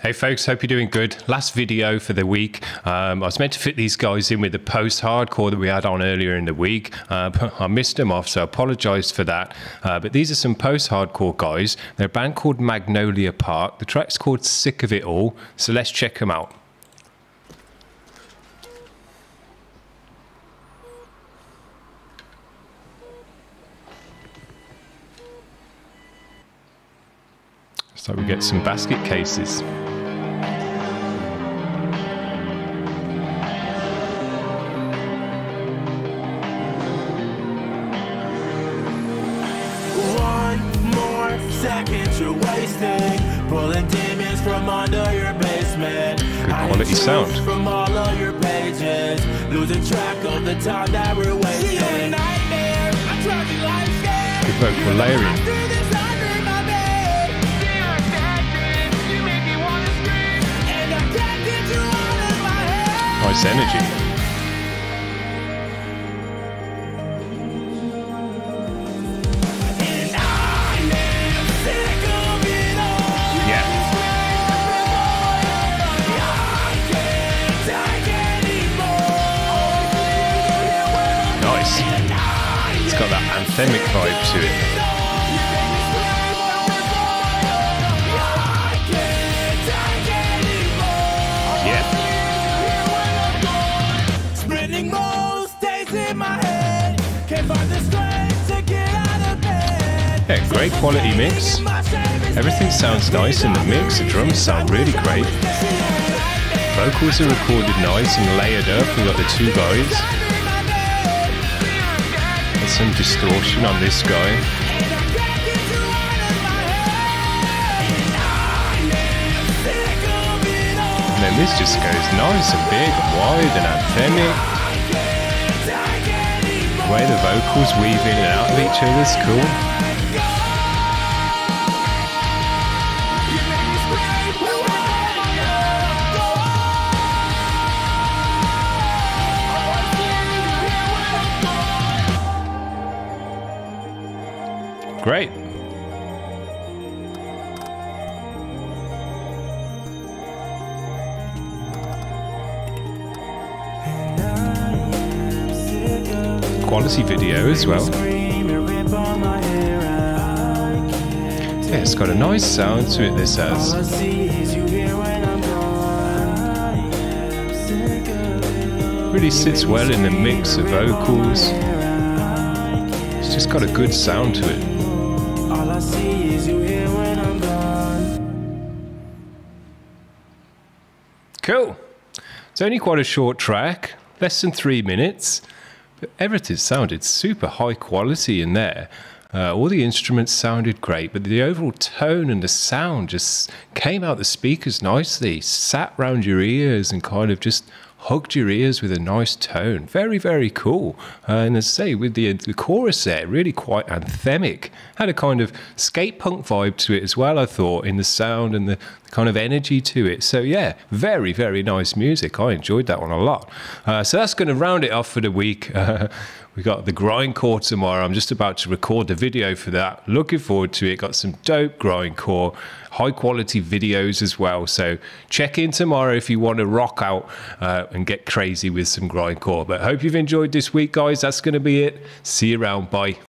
Hey folks, hope you're doing good. Last video for the week. Um, I was meant to fit these guys in with the post-hardcore that we had on earlier in the week, uh, but I missed them off, so I apologise for that. Uh, but these are some post-hardcore guys. They're a band called Magnolia Park. The track's called Sick of It All, so let's check them out. So we get some basket cases. Seconds you're wasting. Pulling demons from under your basement. Good quality sound. From all of your pages. Losing track of the time that we're wasting. nightmare Good vocal layering Nice energy. Anthemic vibe to it. Yeah. Spending most days in my head. Can't find the strength to get out of bed. Yeah, great quality mix. Everything sounds nice in the mix. The drums sound really great. Vocals are recorded nice and layered up. We've got the two guys some distortion on this guy. And then this just goes nice and big and wide and anthemic. The way the vocals weave in and out of each other is cool. Great. Quality video as well. Yeah, it's got a nice sound to it, this has. Really sits well in the mix of vocals. It's just got a good sound to it. Cool. It's only quite a short track, less than three minutes, but everything sounded super high quality in there. Uh, all the instruments sounded great, but the overall tone and the sound just came out the speakers nicely, sat round your ears and kind of just hugged your ears with a nice tone. Very, very cool. Uh, and as I say, with the, the chorus there, really quite anthemic. Had a kind of skate punk vibe to it as well, I thought, in the sound and the, kind of energy to it. So, yeah, very, very nice music. I enjoyed that one a lot. Uh, so, that's going to round it off for the week. Uh, we got the grindcore tomorrow. I'm just about to record the video for that. Looking forward to it. Got some dope grindcore, high quality videos as well. So check in tomorrow if you want to rock out uh, and get crazy with some grindcore. But hope you've enjoyed this week, guys. That's going to be it. See you around. Bye.